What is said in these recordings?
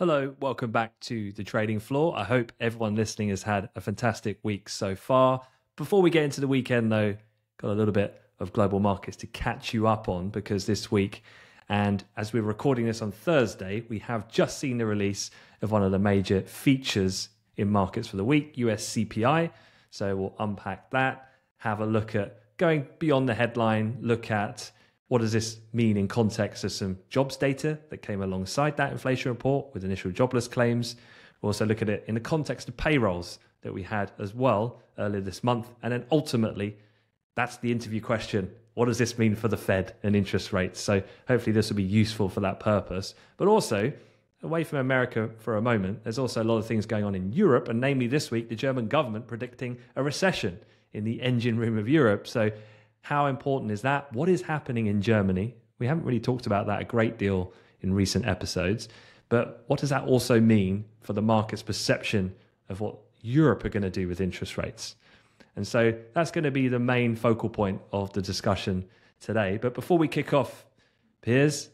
Hello, welcome back to the trading floor. I hope everyone listening has had a fantastic week so far. Before we get into the weekend, though, got a little bit of global markets to catch you up on because this week, and as we're recording this on Thursday, we have just seen the release of one of the major features in markets for the week, US CPI. So we'll unpack that, have a look at going beyond the headline, look at what does this mean in context of some jobs data that came alongside that inflation report with initial jobless claims? We'll also look at it in the context of payrolls that we had as well earlier this month. And then ultimately, that's the interview question. What does this mean for the Fed and interest rates? So hopefully this will be useful for that purpose. But also, away from America for a moment, there's also a lot of things going on in Europe, and namely this week, the German government predicting a recession in the engine room of Europe. So how important is that? What is happening in Germany? We haven't really talked about that a great deal in recent episodes. But what does that also mean for the market's perception of what Europe are going to do with interest rates? And so that's going to be the main focal point of the discussion today. But before we kick off, Piers,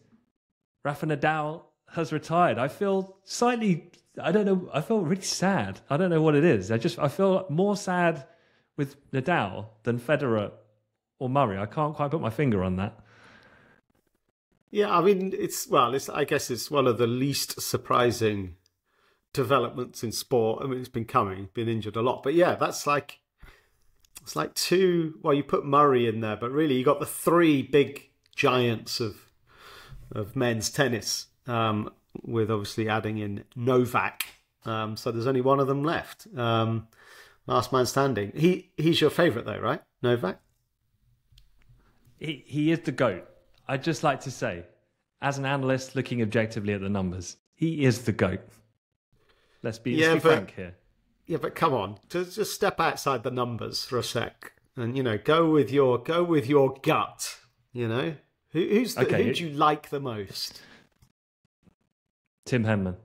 Rafa Nadal has retired. I feel slightly, I don't know, I feel really sad. I don't know what it is. I just, I feel more sad with Nadal than Federer or Murray. I can't quite put my finger on that. Yeah, I mean, it's well, it's I guess it's one of the least surprising developments in sport. I mean, it's been coming, been injured a lot, but yeah, that's like it's like two. Well, you put Murray in there, but really, you got the three big giants of of men's tennis, um, with obviously adding in Novak. Um, so there's only one of them left. Um, last man standing. He he's your favourite though, right? Novak he, he is the GOAT. I'd just like to say, as an analyst looking objectively at the numbers, he is the GOAT. Let's be, yeah, let's be but, frank here. Yeah, but come on, just, just step outside the numbers for a sec, and you know, go with your go with your gut. You know, who, who's the, okay. who do you like the most? Tim Henman.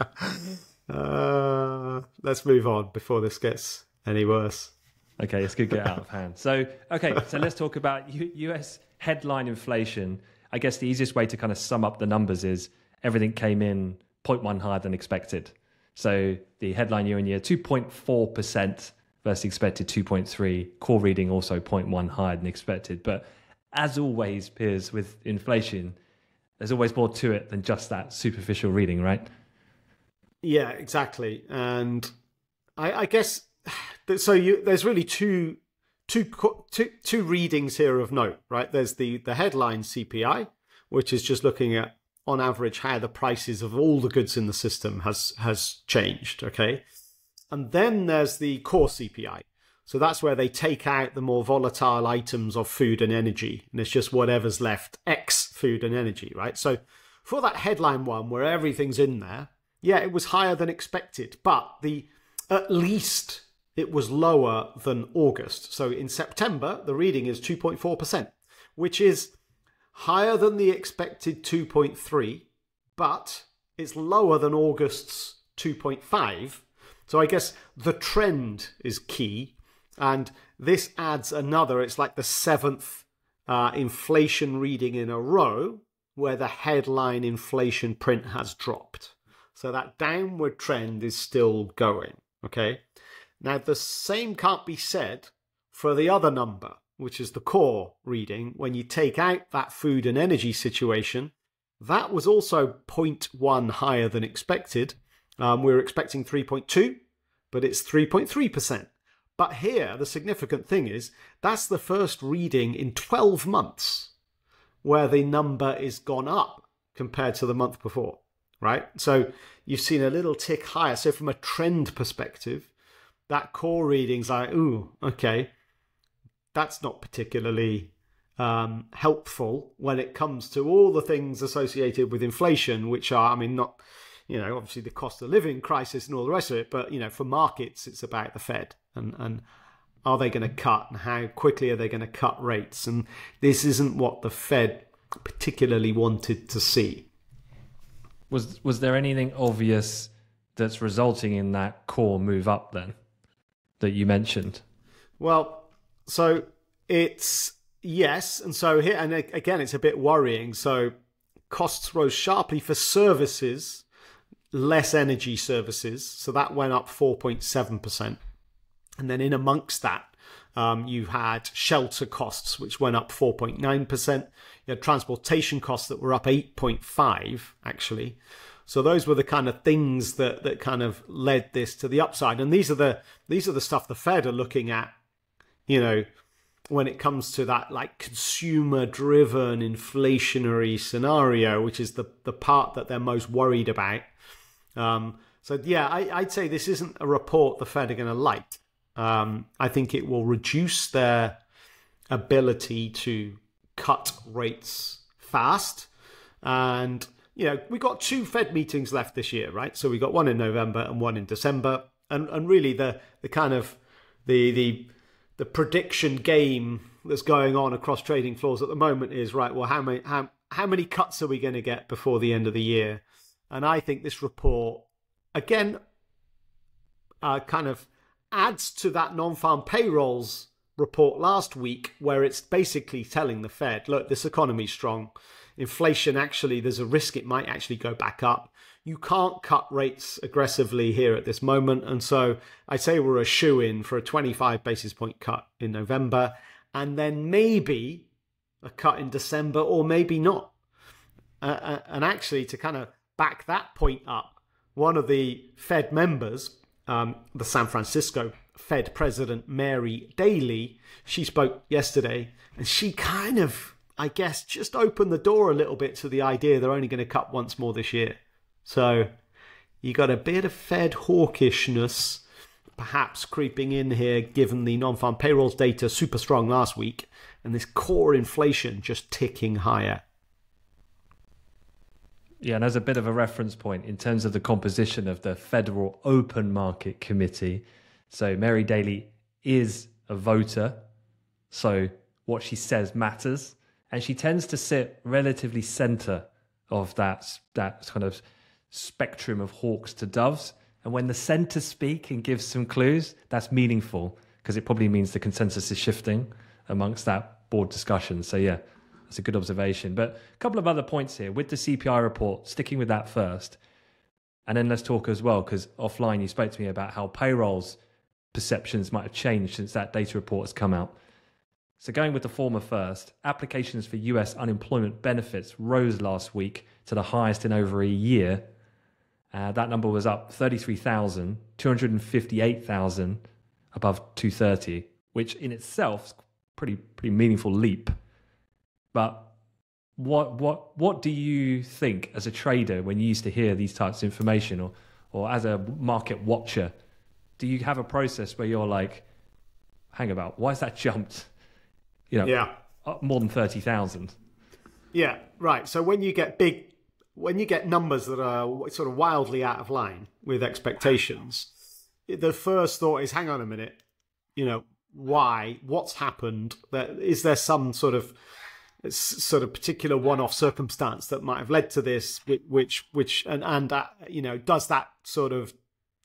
uh, let's move on before this gets any worse. Okay, this could get out of hand. So, okay, so let's talk about U- US headline inflation. I guess the easiest way to kind of sum up the numbers is everything came in 0.1 higher than expected. So the headline year on year 2.4% versus expected 2.3. Core reading also 0.1 higher than expected. But as always, Piers, with inflation, there's always more to it than just that superficial reading, right? Yeah, exactly. And I, I guess so you, there's really two, two, two, two readings here of note, right? There's the, the headline CPI, which is just looking at on average how the prices of all the goods in the system has has changed okay? And then there's the core cpi so that's where they take out the more volatile items of food and energy and it's just whatever's left x food and energy right? So for that headline one where everything's in there yeah it was higher than expected but the at least it was lower than August. So in September, the reading is 2.4%, which is higher than the expected 2.3, but it's lower than August's 2.5. So I guess the trend is key. And this adds another, it's like the seventh uh, inflation reading in a row where the headline inflation print has dropped. So that downward trend is still going. Okay. Now, the same can't be said for the other number, which is the core reading. When you take out that food and energy situation, that was also 0.1 higher than expected. Um, we were expecting 3.2, but it's 3.3%. But here, the significant thing is that's the first reading in 12 months where the number is gone up compared to the month before, right? So you've seen a little tick higher. So, from a trend perspective, that core reading's like, ooh, okay, that's not particularly um, helpful when it comes to all the things associated with inflation, which are, I mean, not, you know, obviously the cost of living crisis and all the rest of it, but, you know, for markets, it's about the Fed and, and are they going to cut and how quickly are they going to cut rates? And this isn't what the Fed particularly wanted to see. Was was there anything obvious that's resulting in that core move up then? That you mentioned? Well, so it's yes, and so here and again, it's a bit worrying. So costs rose sharply for services, less energy services. So that went up 4.7%. And then in amongst that, um, you had shelter costs, which went up 4.9%. You had transportation costs that were up 8.5 actually. So those were the kind of things that that kind of led this to the upside. And these are the these are the stuff the Fed are looking at, you know, when it comes to that like consumer driven inflationary scenario, which is the the part that they're most worried about. Um, so yeah, I, would say this isn't a report the Fed are going to like. Um, I think it will reduce their ability to cut rates fast. And, you know, we got two Fed meetings left this year, right? So we got one in November and one in December. And, and really the, the kind of the, the, the prediction game that's going on across trading floors at the moment is right. Well, how many how how many cuts are we going to get before the end of the year? And I think this report, again, uh, kind of adds to that non-farm payrolls report last week, where it's basically telling the Fed, look, this economy's strong. Inflation actually, there's a risk it might actually go back up. You can't cut rates aggressively here at this moment. And so I'd say we're a shoe in for a 25 basis point cut in November, and then maybe a cut in December, or maybe not. Uh, uh and actually, to kind of back that point up, one of the Fed members, um, the San Francisco Fed President Mary Daly, she spoke yesterday, and she kind of, I guess, just open the door a little bit to the idea they're only going to cut once more this year. So you got a bit of Fed hawkishness perhaps creeping in here, given the non farm payrolls data super strong last week, and this core inflation just ticking higher. Yeah, and as a bit of a reference point in terms of the composition of the Federal Open Market Committee, so Mary Daly is a voter, so what she says matters, and she tends to sit relatively centre of that that kind of spectrum of hawks to doves. And when the centre speak and give some clues, that's meaningful because it probably means the consensus is shifting amongst that board discussion. So yeah, that's a good observation. But a couple of other points here with the CPI report, sticking with that first. And then let's talk as well, because offline you spoke to me about how payrolls perceptions might have changed since that data report has come out. So, going with the former first, applications for US unemployment benefits rose last week to the highest in over a year. Uh, that number was up 33,000, 258,000 above 230, which in itself is pretty pretty meaningful leap. But what what what do you think as a trader when you used to hear these types of information or or as a market watcher do you have a process where you're like hang about why has that jumped you know yeah. more than 30,000 yeah right. So when you get big when you get numbers that are sort of wildly out of line with expectations the first thought is hang on a minute. You know why? What's happened? Is there some sort of sort of particular one-off circumstance that might have led to this, which which and and uh, you know does that sort of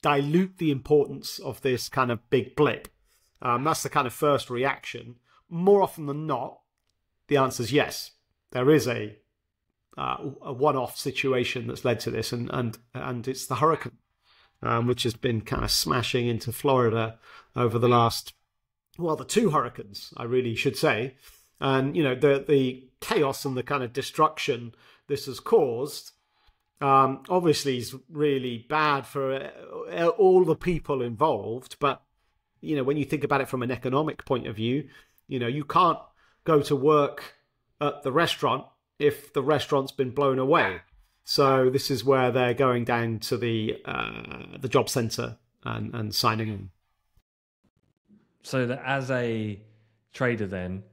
dilute the importance of this kind of big blip? Um, that's the kind of first reaction. More often than not, the answer is yes. There is a uh, a one-off situation that's led to this, and and and it's the hurricane, um, which has been kind of smashing into Florida over the last well, the two hurricanes, I really should say and you know the the chaos and the kind of destruction this has caused um, obviously is really bad for uh, all the people involved but you know when you think about it from an economic point of view you know you can't go to work at the restaurant if the restaurant's been blown away so this is where they're going down to the uh, the job center and, and signing in so that as a trader then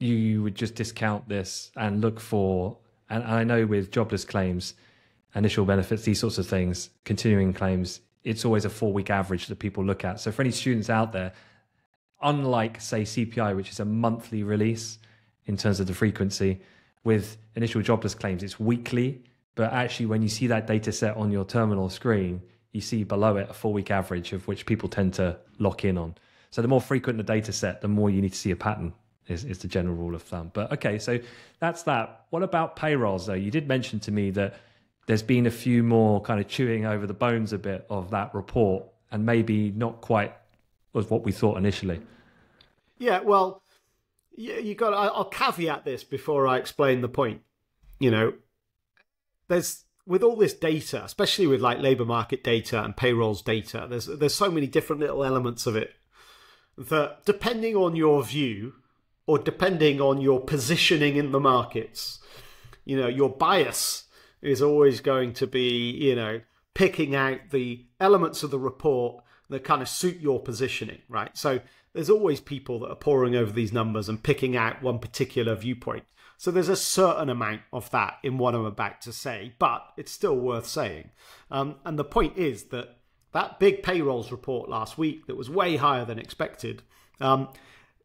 you would just discount this and look for, and I know with jobless claims, initial benefits, these sorts of things, continuing claims, it's always a four week average that people look at. So for any students out there, unlike say CPI, which is a monthly release in terms of the frequency, with initial jobless claims, it's weekly. But actually, when you see that data set on your terminal screen, you see below it a four week average of which people tend to lock in on. So the more frequent the data set, the more you need to see a pattern is, is the general rule of thumb. But okay, so that's that. What about payrolls though? You did mention to me that there's been a few more kind of chewing over the bones a bit of that report, and maybe not quite was what we thought initially. Yeah, well, you, got. I'll caveat this before I explain the point. You know, there's with all this data, especially with like labor market data and payrolls data. There's there's so many different little elements of it that depending on your view or depending on your positioning in the markets, you know, your bias is always going to be, you know, picking out the elements of the report that kind of suit your positioning, right? So there's always people that are poring over these numbers and picking out one particular viewpoint. So there's a certain amount of that in what I'm about to say, but it's still worth saying. Um, and the point is that that big payrolls report last week that was way higher than expected, um,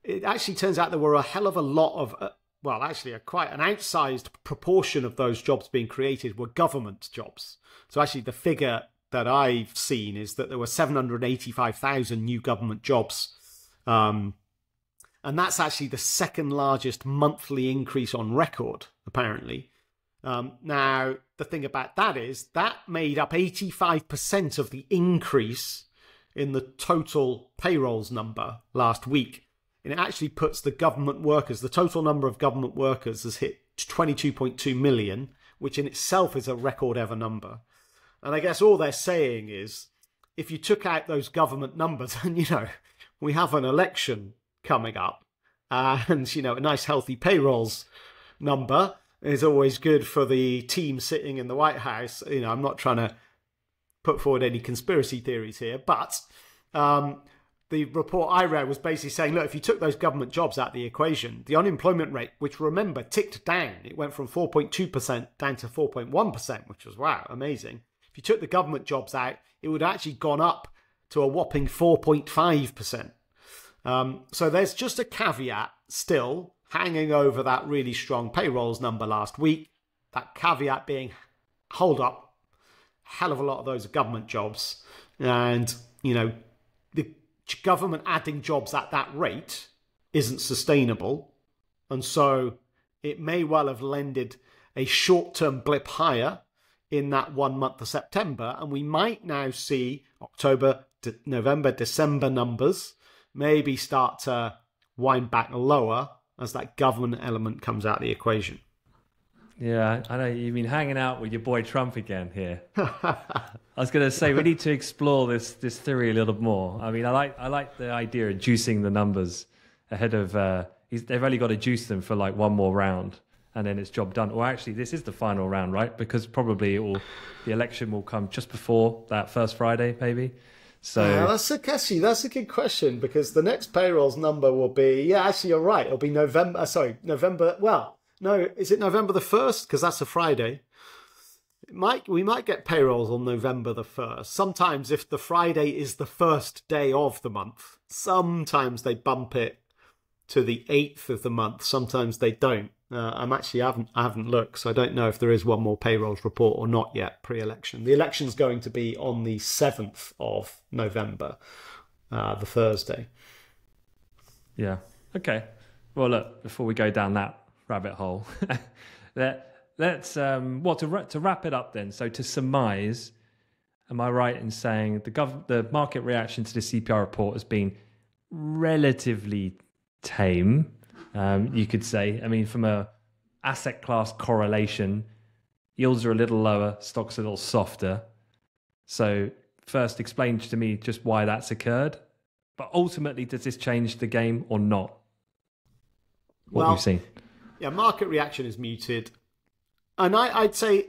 it actually turns out there were a hell of a lot of, uh, well, actually, a quite an outsized proportion of those jobs being created were government jobs. So actually, the figure that I've seen is that there were 785,000 new government jobs. Um, and that's actually the second largest monthly increase on record, apparently. Um, now, the thing about that is that made up 85% of the increase in the total payrolls number last week. And it actually puts the government workers, the total number of government workers has hit 22.2 million, which in itself is a record ever number. And I guess all they're saying is if you took out those government numbers, and you know, we have an election coming up, and you know, a nice healthy payrolls number is always good for the team sitting in the White House. You know, I'm not trying to put forward any conspiracy theories here, but um, the report I read was basically saying, look, if you took those government jobs out of the equation, the unemployment rate, which remember ticked down, it went from 4.2% down to 4.1%, which was wow, amazing. If you took the government jobs out, it would actually gone up to a whopping 4.5%. Um, so there's just a caveat still hanging over that really strong payrolls number last week. That caveat being, hold up, hell of a lot of those are government jobs. And, you know, the government adding jobs at that rate isn't sustainable. And so it may well have lended a short term blip higher in that one month of September, and we might now see October, de- November, December numbers maybe start to wind back lower as that government element comes out of the equation. Yeah, I know you've been hanging out with your boy Trump again here. I was going to say we need to explore this this theory a little more. I mean, I like I like the idea of juicing the numbers ahead of. Uh, they've only got to juice them for like one more round and then it's job done. Or actually, this is the final round, right? Because probably will, the election will come just before that first Friday, maybe. So yeah, that's a that's a good question because the next payrolls number will be yeah. Actually, you're right. It'll be November. Uh, sorry, November. Well, no, is it November the first? Because that's a Friday. It might we might get payrolls on November the first. Sometimes, if the Friday is the first day of the month, sometimes they bump it to the eighth of the month. Sometimes they don't. Uh, I'm actually I haven't I haven't looked, so I don't know if there is one more payrolls report or not yet pre-election. The election's going to be on the seventh of November, uh, the Thursday. Yeah. Okay. Well, look before we go down that rabbit hole, let let's um, well to to wrap it up then. So to surmise, am I right in saying the gov- the market reaction to the CPI report has been relatively tame? Um, you could say. I mean, from a asset class correlation, yields are a little lower, stocks a little softer. So, first, explain to me just why that's occurred. But ultimately, does this change the game or not? What well, we've seen. Yeah, market reaction is muted. And I, would say,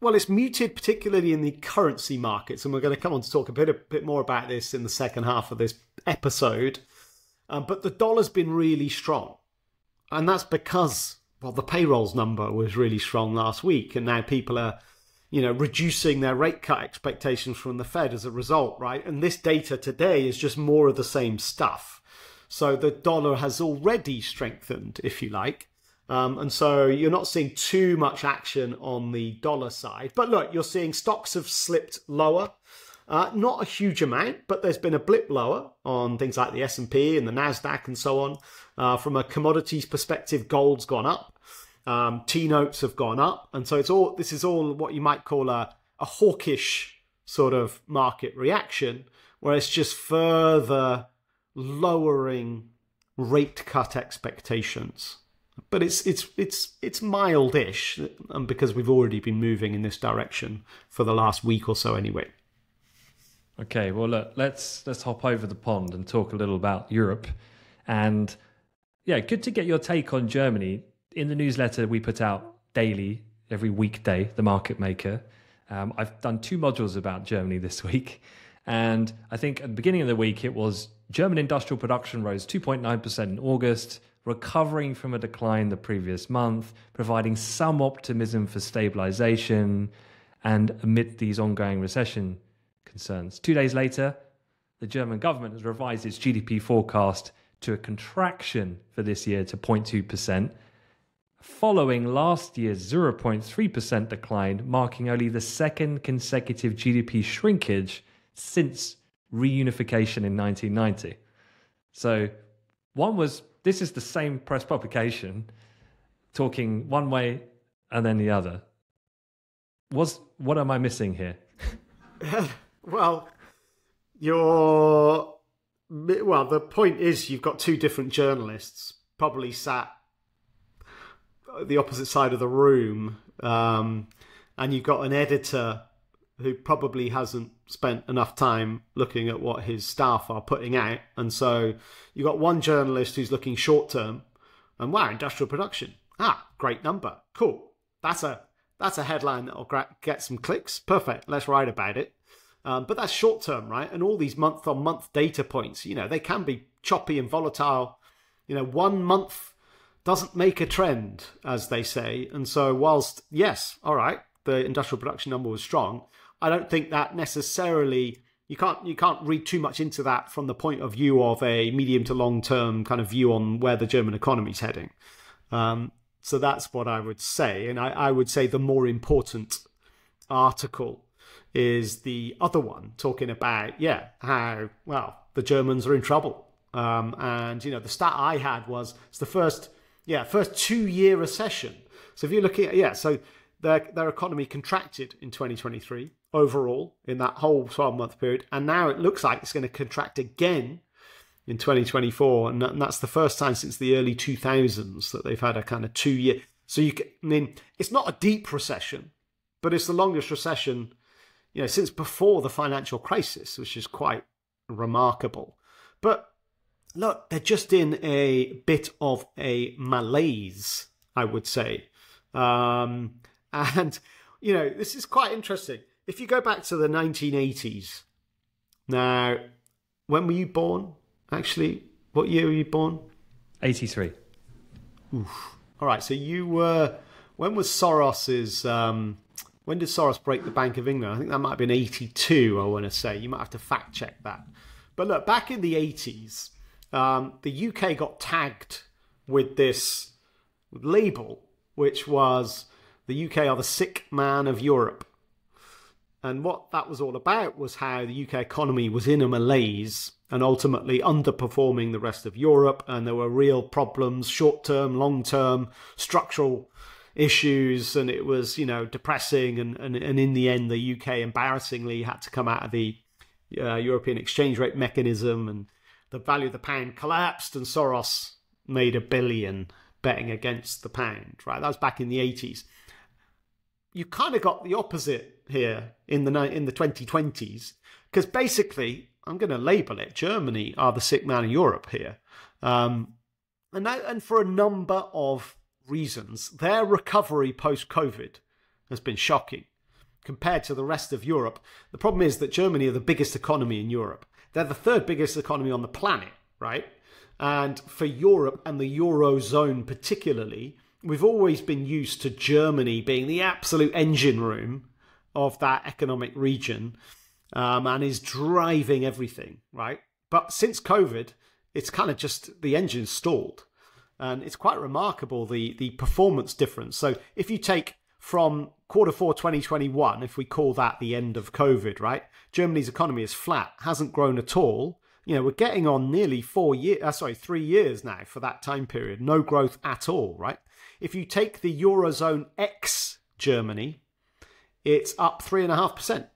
well, it's muted particularly in the currency markets. And we're going to come on to talk a bit, a bit more about this in the second half of this episode. Um, but the dollar's been really strong. And that's because, well, the payrolls number was really strong last week, and now people are, you know, reducing their rate cut expectations from the Fed as a result, right? And this data today is just more of the same stuff. So the dollar has already strengthened, if you like. Um, and so you're not seeing too much action on the dollar side. But look, you're seeing stocks have slipped lower. Uh, not a huge amount, but there's been a blip lower on things like the S&P and the Nasdaq and so on. Uh, from a commodities perspective, gold's gone up, um, T notes have gone up, and so it's all. This is all what you might call a a hawkish sort of market reaction, where it's just further lowering rate cut expectations. But it's it's it's it's mildish, and because we've already been moving in this direction for the last week or so anyway. Okay, well look, let's let's hop over the pond and talk a little about Europe. And yeah, good to get your take on Germany. In the newsletter we put out daily, every weekday, the market maker. Um, I've done two modules about Germany this week. And I think at the beginning of the week, it was German industrial production rose 2.9% in August, recovering from a decline the previous month, providing some optimism for stabilization. And amid these ongoing recession concerns, two days later, the German government has revised its GDP forecast to a contraction for this year to 0.2%, following last year's 0.3% decline, marking only the second consecutive GDP shrinkage since reunification in 1990. So, one was this is the same press publication talking one way and then the other. Was what am I missing here? well, you're well. The point is, you've got two different journalists probably sat the opposite side of the room, um, and you've got an editor who probably hasn't spent enough time looking at what his staff are putting out. And so you've got one journalist who's looking short term and wow, industrial production. Ah, great number. Cool. That's a that's a headline that'll get some clicks. Perfect. Let's write about it. Um, but that's short term, right? And all these month on month data points, you know, they can be choppy and volatile. You know, one month doesn't make a trend, as they say. And so, whilst, yes, all right, the industrial production number was strong, I don't think that necessarily you can't you can't read too much into that from the point of view of a medium to long term kind of view on where the German economy is heading. Um, so that's what I would say, and I, I would say the more important article is the other one talking about yeah how well the Germans are in trouble. Um, and you know the stat I had was it's the first yeah first two year recession. So if you're looking at yeah so their their economy contracted in 2023 overall in that whole 12 month period. And now it looks like it's going to contract again in 2024. And that's the first time since the early 2000s that they've had a kind of two year. So you can, I mean, it's not a deep recession, but it's the longest recession, you know, since before the financial crisis, which is quite remarkable. But look, they're just in a bit of a malaise, I would say. Um, and, you know, this is quite interesting if you go back to the 1980s, now, when were you born? Actually, what year were you born? 83. Oof. All right, so you were. When was Soros's? Um, when did Soros break the Bank of England? I think that might have been 82, I want to say. You might have to fact check that. But look, back in the 80s, um, the UK got tagged with this label, which was the UK are the sick man of Europe. And what that was all about was how the UK economy was in a malaise and ultimately underperforming the rest of Europe. And there were real problems, short term, long term, structural issues. And it was, you know, depressing. And, and, and in the end, the UK embarrassingly had to come out of the uh, European exchange rate mechanism and the value of the pound collapsed. And Soros made a billion betting against the pound, right? That was back in the 80s. You kind of got the opposite here in the in the 2020s because basically I'm going to label it Germany are the sick man in Europe here, um, and that, and for a number of reasons, their recovery post COVID has been shocking compared to the rest of Europe. The problem is that Germany are the biggest economy in Europe. They're the third biggest economy on the planet, right? And for Europe and the Eurozone particularly, we've always been used to Germany being the absolute engine room of that economic region um, and is driving everything, right? But since COVID, it's kind of just the engine stalled. And it's quite remarkable the, the performance difference. So if you take from quarter four 2021, if we call that the end of COVID, right? Germany's economy is flat, hasn't grown at all. You know, we're getting on nearly four years, uh, sorry, three years now for that time period. No growth at all, right? If you take the Eurozone X Germany, it's up three and a half percent.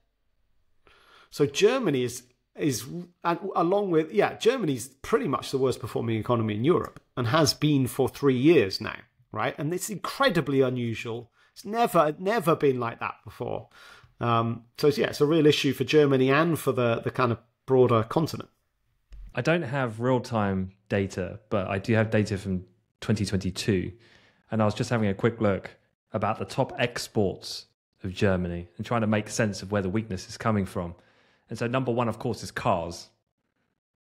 So Germany is is along with yeah, Germany's pretty much the worst performing economy in Europe and has been for three years now, right? And it's incredibly unusual. It's never never been like that before. Um, so yeah, it's a real issue for Germany and for the the kind of broader continent. I don't have real time data, but I do have data from 2022, and I was just having a quick look about the top exports of Germany and trying to make sense of where the weakness is coming from. And so, number one, of course, is cars.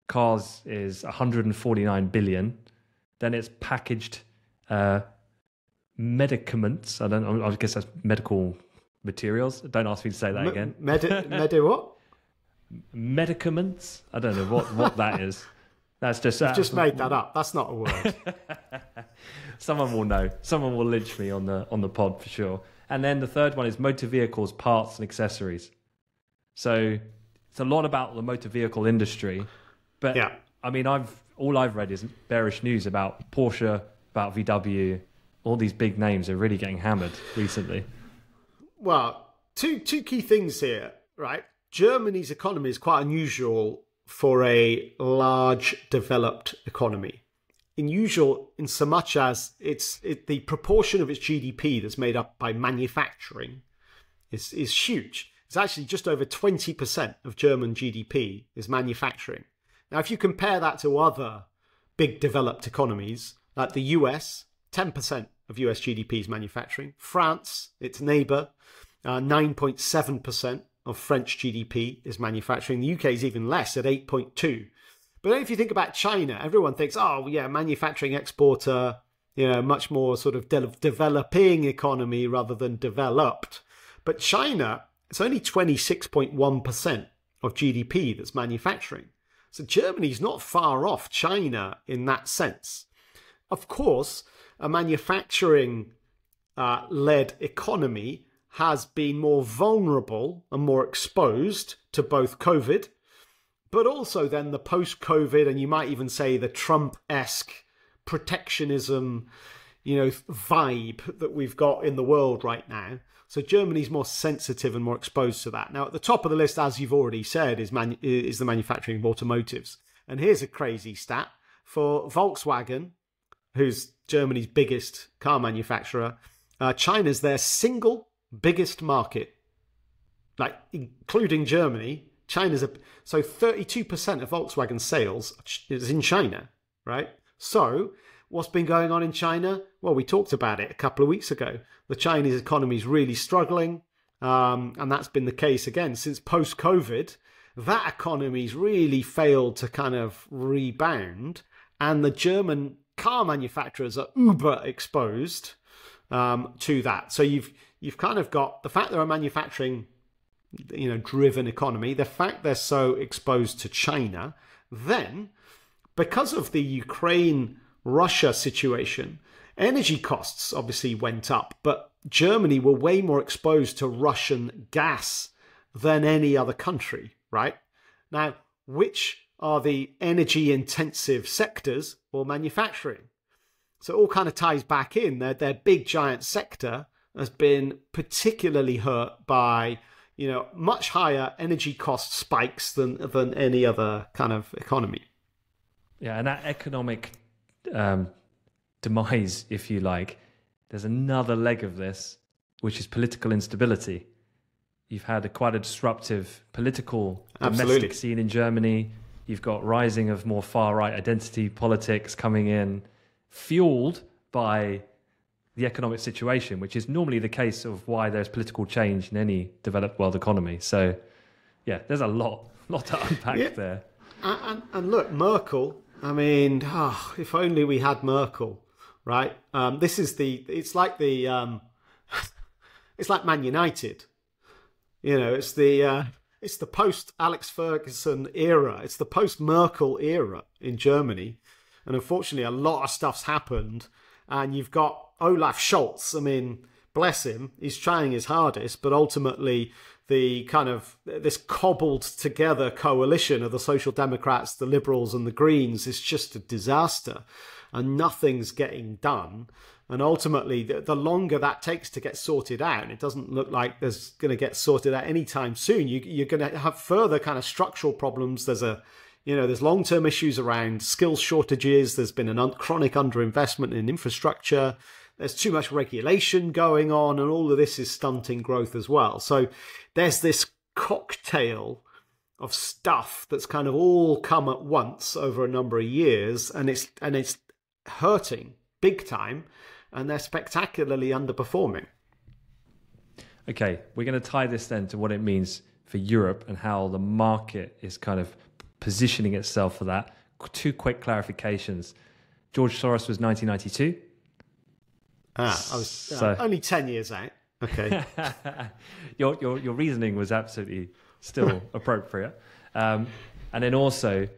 Cars is 149 billion. Then it's packaged uh, medicaments. I don't. I guess that's medical materials. Don't ask me to say that M- again. Medi, medi what? Medicaments. I don't know what what that is. That's just uh, just made that up. That's not a word. Someone will know. Someone will lynch me on the on the pod for sure. And then the third one is motor vehicles, parts and accessories. So it's a lot about the motor vehicle industry. But yeah. I mean, I've all I've read is bearish news about Porsche, about VW. All these big names are really getting hammered recently. Well, two two key things here, right? Germany's economy is quite unusual for a large developed economy. Unusual in so much as it's it, the proportion of its GDP that's made up by manufacturing is is huge. It's actually just over 20% of German GDP is manufacturing. Now, if you compare that to other big developed economies, like the US, 10% of US GDP is manufacturing. France, its neighbour, uh, 9.7% of French GDP is manufacturing. The UK is even less at 8.2. But if you think about China, everyone thinks, oh, yeah, manufacturing exporter, you know, much more sort of de- developing economy rather than developed. But China, it's only 26.1% of GDP that's manufacturing. So Germany's not far off China in that sense. Of course, a manufacturing uh, led economy has been more vulnerable and more exposed to both COVID, but also then the post COVID, and you might even say the Trump esque protectionism, you know, vibe that we've got in the world right now. So Germany's more sensitive and more exposed to that. Now, at the top of the list, as you've already said, is manu- is the manufacturing of automotives. And here's a crazy stat for Volkswagen, who's Germany's biggest car manufacturer. Uh, China's their single biggest market, like including Germany. China's a so 32% of Volkswagen sales is in China, right? So, what's been going on in China? Well, we talked about it a couple of weeks ago. The Chinese economy is really struggling, um, and that's been the case again since post COVID. That economy's really failed to kind of rebound, and the German car manufacturers are uber exposed um, to that. So you've you've kind of got the fact they're a manufacturing, you know, driven economy, the fact they're so exposed to China, then because of the Ukraine Russia situation, energy costs obviously went up, but Germany were way more exposed to Russian gas than any other country, right? Now, which are the energy intensive sectors or manufacturing? So it all kind of ties back in. Their, their big giant sector has been particularly hurt by you know much higher energy cost spikes than than any other kind of economy. Yeah, and that economic um, demise, if you like, there's another leg of this, which is political instability. You've had a quite a disruptive political Absolutely. domestic scene in Germany. You've got rising of more far right identity politics coming in, fueled by the economic situation, which is normally the case of why there's political change in any developed world economy. So, yeah, there's a lot, lot to unpack yeah. there. And, and, and, look, Merkel. I mean, oh, if only we had Merkel, right? Um, this is the. It's like the. Um, it's like Man United. You know, it's the. Uh, it's the post Alex Ferguson era. It's the post Merkel era in Germany, and unfortunately, a lot of stuff's happened. And you've got Olaf Scholz. I mean, bless him, he's trying his hardest, but ultimately the kind of this cobbled together coalition of the Social Democrats, the Liberals, and the Greens is just a disaster, and nothing's getting done. And ultimately, the, the longer that takes to get sorted out, it doesn't look like there's going to get sorted out anytime soon. You, you're going to have further kind of structural problems. There's a you know, there's long term issues around skills shortages. There's been a un- chronic underinvestment in infrastructure. There's too much regulation going on, and all of this is stunting growth as well. So there's this cocktail of stuff that's kind of all come at once over a number of years, and it's and it's hurting big time, and they're spectacularly underperforming. Okay, we're going to tie this then to what it means for Europe and how the market is kind of positioning itself for that. Two quick clarifications. George Soros was 1992. Ah, I was so, uh, only 10 years out. Okay. your, your, your reasoning was absolutely still appropriate. Um, and then also,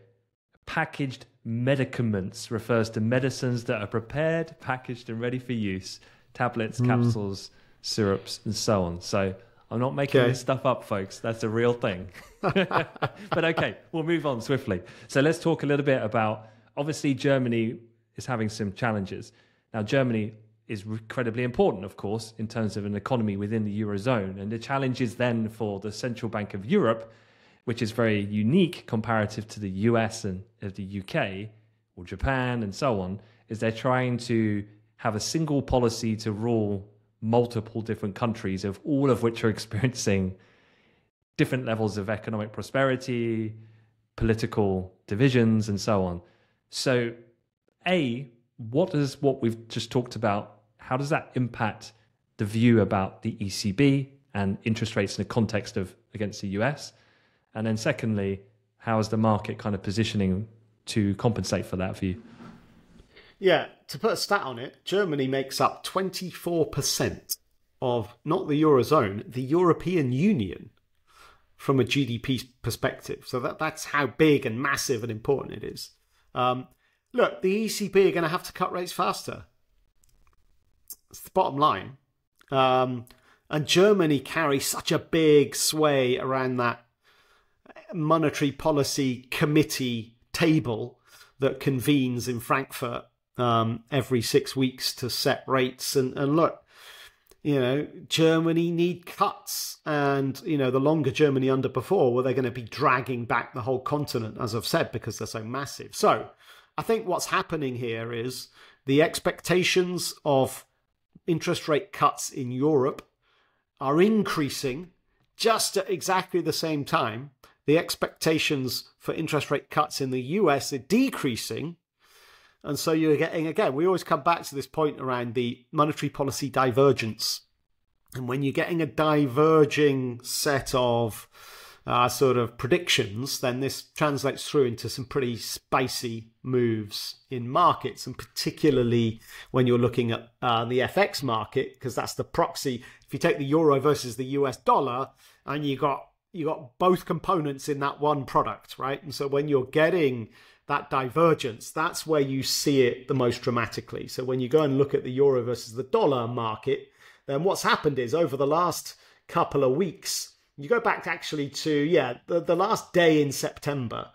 packaged medicaments refers to medicines that are prepared, packaged, and ready for use tablets, mm. capsules, syrups, and so on. So I'm not making okay. this stuff up, folks. That's a real thing. but okay, we'll move on swiftly. So let's talk a little bit about obviously Germany is having some challenges. Now, Germany is incredibly important, of course, in terms of an economy within the Eurozone. And the challenge is then for the Central Bank of Europe, which is very unique comparative to the US and the UK or Japan and so on, is they're trying to have a single policy to rule multiple different countries, of all of which are experiencing different levels of economic prosperity, political divisions, and so on. So, A, what does what we've just talked about, how does that impact the view about the ECB and interest rates in the context of against the US? And then secondly, how is the market kind of positioning to compensate for that view? Yeah, to put a stat on it, Germany makes up 24% of not the Eurozone, the European Union from a GDP perspective. So that, that's how big and massive and important it is. Um, look, the ECB are going to have to cut rates faster. It's the bottom line. Um, and Germany carries such a big sway around that monetary policy committee table that convenes in Frankfurt um, every six weeks to set rates. And, and look, you know, Germany need cuts. And, you know, the longer Germany underperform, well, they're going to be dragging back the whole continent, as I've said, because they're so massive. So I think what's happening here is the expectations of interest rate cuts in Europe are increasing just at exactly the same time. The expectations for interest rate cuts in the US are decreasing and so you're getting, again, we always come back to this point around the monetary policy divergence. And when you're getting a diverging set of uh, sort of predictions, then this translates through into some pretty spicy moves in markets, and particularly when you're looking at uh, the FX market, because that's the proxy. If you take the euro versus the US dollar, and you got you got both components in that one product, right? And so when you're getting that divergence, that's where you see it the most dramatically. So when you go and look at the euro versus the dollar market, then what's happened is over the last couple of weeks, you go back actually to, yeah, the, the last day in September,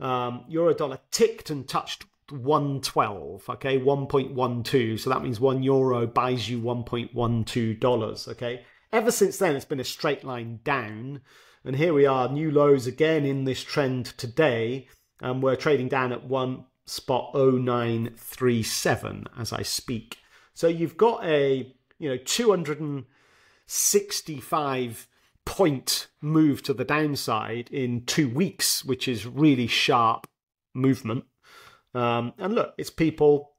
um, euro dollar ticked and touched 112, okay, 1.12. So that means one euro buys you 1.12 dollars, okay. Ever since then, it's been a straight line down. And here we are, new lows again in this trend today and we're trading down at one spot 0937 as I speak. So you've got a you know 265 point move to the downside in two weeks, which is really sharp movement. Um, and look, it's people,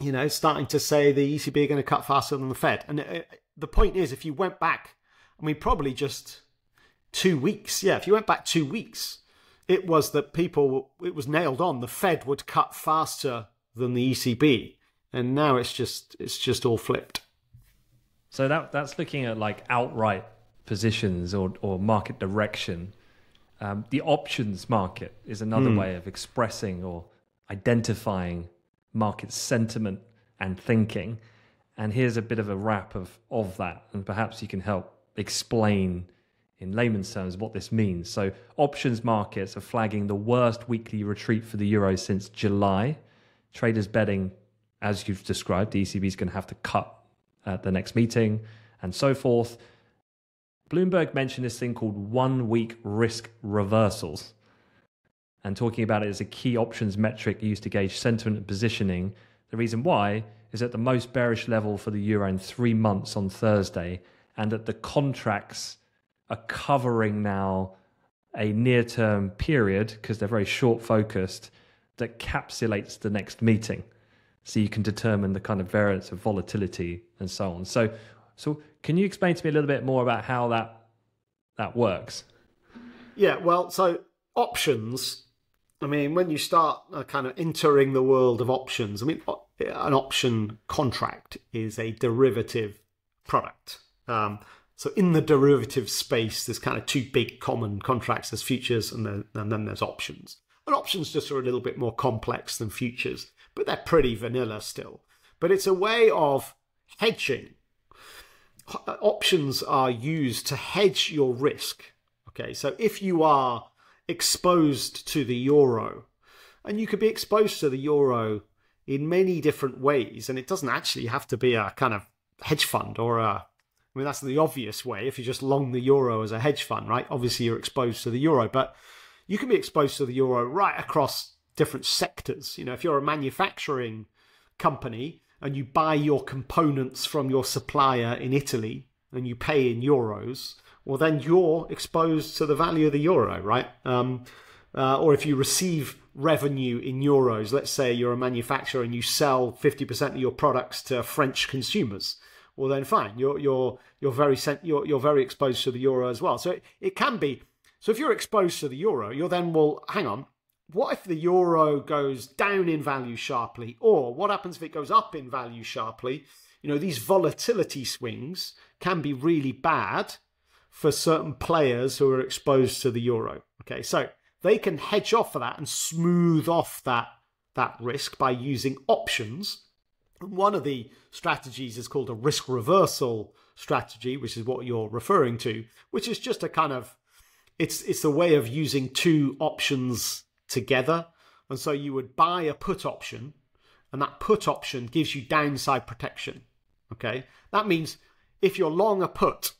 you know, starting to say the ECB are going to cut faster than the Fed. And it, uh, the point is, if you went back, I mean, probably just two weeks. Yeah, if you went back two weeks, it was that people, it was nailed on. The Fed would cut faster than the ECB, and now it's just it's just all flipped. So that that's looking at like outright positions or or market direction. Um, the options market is another mm. way of expressing or identifying market sentiment and thinking. And here's a bit of a wrap of, of that. And perhaps you can help explain in layman's terms what this means. So, options markets are flagging the worst weekly retreat for the euro since July. Traders betting, as you've described, the ECB is going to have to cut at the next meeting and so forth. Bloomberg mentioned this thing called one week risk reversals and talking about it as a key options metric used to gauge sentiment and positioning. The reason why is at the most bearish level for the euro in three months on Thursday, and that the contracts are covering now a near term period because they're very short focused that capsulates the next meeting. So you can determine the kind of variance of volatility and so on. So, so can you explain to me a little bit more about how that that works? Yeah, well, so options I mean, when you start uh, kind of entering the world of options, I mean, an option contract is a derivative product. Um, so in the derivative space, there's kind of two big common contracts. There's futures and then, and then there's options. And options just are a little bit more complex than futures, but they're pretty vanilla still. But it's a way of hedging. Options are used to hedge your risk. Okay, so if you are exposed to the euro. And you could be exposed to the euro in many different ways. And it doesn't actually have to be a kind of hedge fund or a. I mean, that's the obvious way if you just long the euro as a hedge fund, right? Obviously, you're exposed to the euro, but you can be exposed to the euro right across different sectors. You know, if you're a manufacturing company and you buy your components from your supplier in Italy and you pay in euros, well, then you're exposed to the value of the euro, right? Um, uh, or if you receive revenue in euros, let's say you're a manufacturer and you sell 50% of your products to French consumers, well then fine, you're you're you're very you're you're very exposed to the euro as well. So it, it can be. So if you're exposed to the euro, you're then well, hang on, what if the euro goes down in value sharply, or what happens if it goes up in value sharply? You know, these volatility swings can be really bad for certain players who are exposed to the euro. Okay, so they can hedge off for that and smooth off that that risk by using options. One of the strategies is called a risk reversal strategy, which is what you're referring to, which is just a kind of it's it's a way of using two options together. And so you would buy a put option, and that put option gives you downside protection. Okay, that means if you're long a put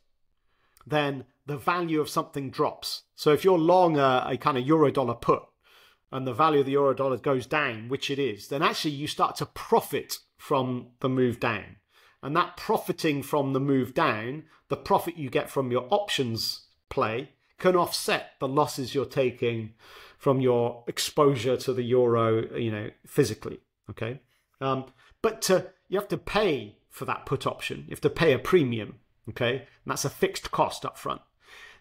then the value of something drops. So if you're long a, a kind of euro dollar put and the value of the euro dollar goes down, which it is, then actually you start to profit from the move down. And that profiting from the move down, the profit you get from your options play can offset the losses you're taking from your exposure to the euro, you know, physically. Okay. Um, but to, you have to pay for that put option. You have to pay a premium Okay, and that's a fixed cost up front.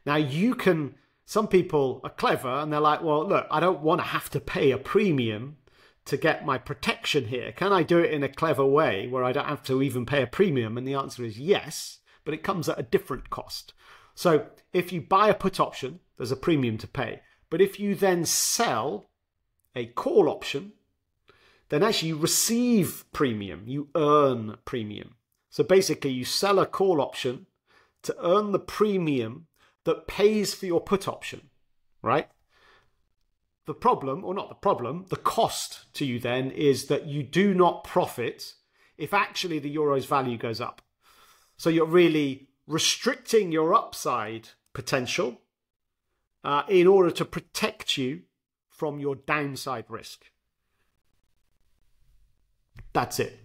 Now you can. Some people are clever and they're like, well, look, I don't want to have to pay a premium to get my protection here. Can I do it in a clever way where I don't have to even pay a premium? And the answer is yes, but it comes at a different cost. So if you buy a put option, there's a premium to pay. But if you then sell a call option, then actually you receive premium, you earn premium. So basically, you sell a call option to earn the premium that pays for your put option, right? The problem, or not the problem, the cost to you then is that you do not profit if actually the euro's value goes up. So you're really restricting your upside potential uh, in order to protect you from your downside risk. That's it.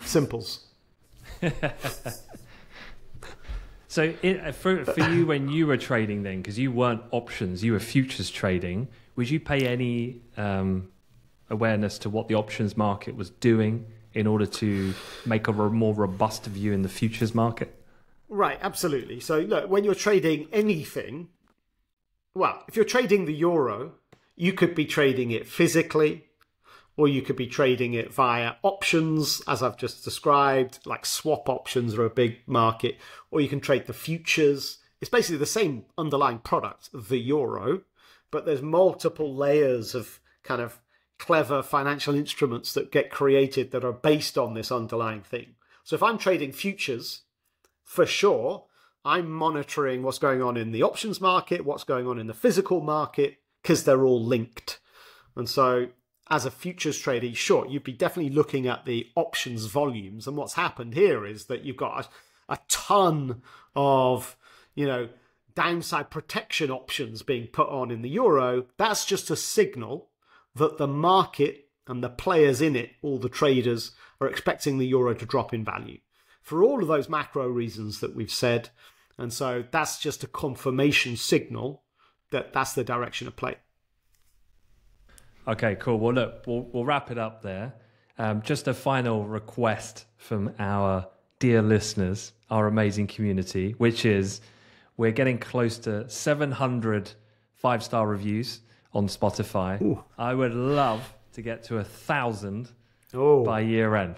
Simples. so it, for for you when you were trading then, because you weren't options, you were futures trading. Would you pay any um, awareness to what the options market was doing in order to make a more robust view in the futures market? Right, absolutely. So look, when you're trading anything, well, if you're trading the euro, you could be trading it physically or you could be trading it via options, as I've just described, like swap options are a big market, or you can trade the futures. It's basically the same underlying product, the euro, but there's multiple layers of kind of clever financial instruments that get created that are based on this underlying thing. So if I'm trading futures, for sure, I'm monitoring what's going on in the options market, what's going on in the physical market, because they're all linked. And so as a futures trader, sure, you'd be definitely looking at the options volumes. And what's happened here is that you've got a, a ton of, you know, downside protection options being put on in the euro. That's just a signal that the market and the players in it, all the traders, are expecting the euro to drop in value for all of those macro reasons that we've said. And so that's just a confirmation signal that that's the direction of play. Okay, cool. Well, look, we'll, we'll wrap it up there. Um, just a final request from our dear listeners, our amazing community, which is we're getting close to 700 five star reviews on Spotify. Ooh. I would love to get to a thousand oh. by year end.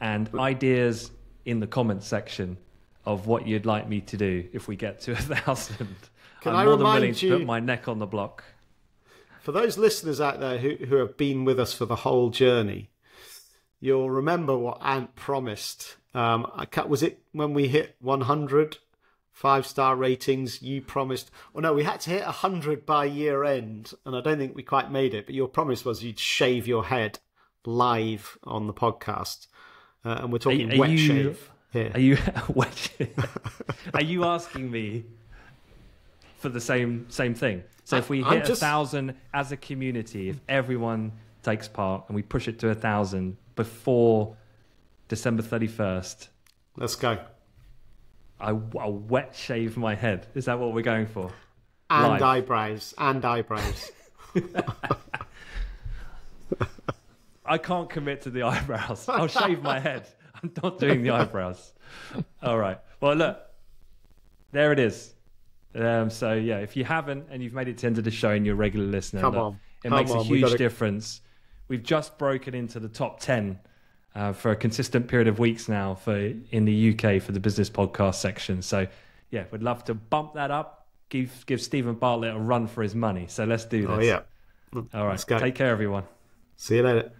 And ideas in the comments section of what you'd like me to do if we get to a thousand. Can I'm I more than willing you, to put my neck on the block. For those listeners out there who, who have been with us for the whole journey, you'll remember what Ant promised. Um, was it when we hit 100 five star ratings? You promised, oh no, we had to hit 100 by year end, and I don't think we quite made it. But your promise was you'd shave your head live on the podcast, uh, and we're talking are, are wet you, shave. Here. Are you wet? are you asking me for the same same thing? So if we hit just... a thousand as a community, if everyone takes part and we push it to a thousand before December thirty first, let's go. I, I wet shave my head. Is that what we're going for? And Live. eyebrows. And eyebrows. I can't commit to the eyebrows. I'll shave my head. I'm not doing the eyebrows. All right. Well, look, there it is. Um, so yeah, if you haven't and you've made it to the end of the show and you're a regular listener, Come look, on. it Come makes on. a huge gotta... difference. We've just broken into the top ten uh, for a consistent period of weeks now for in the UK for the business podcast section. So yeah, we'd love to bump that up. Give give Steven Bartlett a run for his money. So let's do oh, this. Oh yeah. All right. Take care, everyone. See you later.